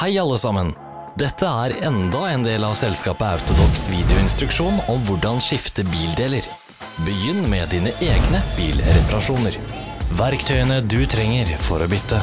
Hei alle sammen! Dette er enda en del av selskapet Autodox videoinstruksjon om hvordan skifte bildeler. Begynn med dine egne bilreparasjoner. Verktøyene du trenger for å bytte.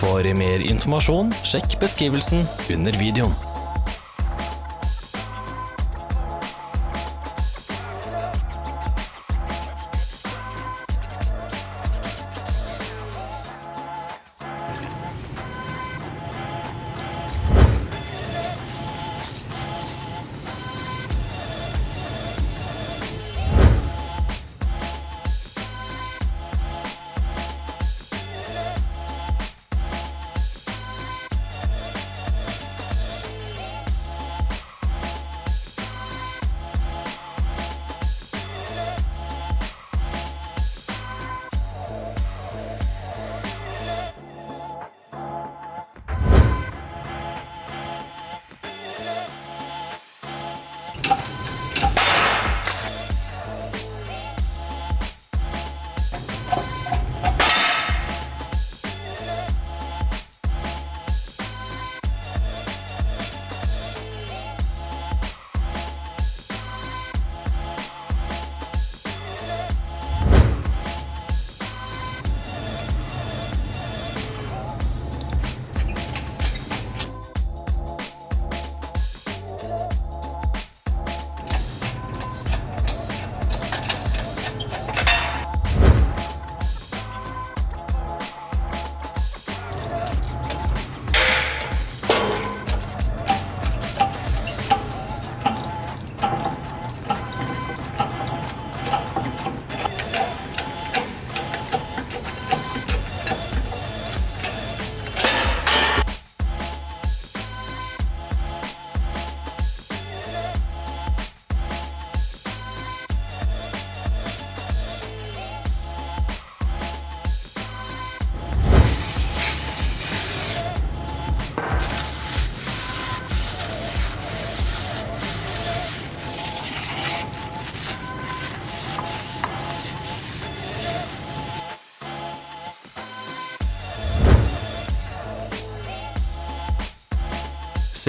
For mer informasjon, sjekk beskrivelsen under videoen.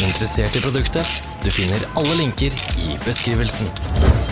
Interessert i produktet? Du finner alle linker i beskrivelsen.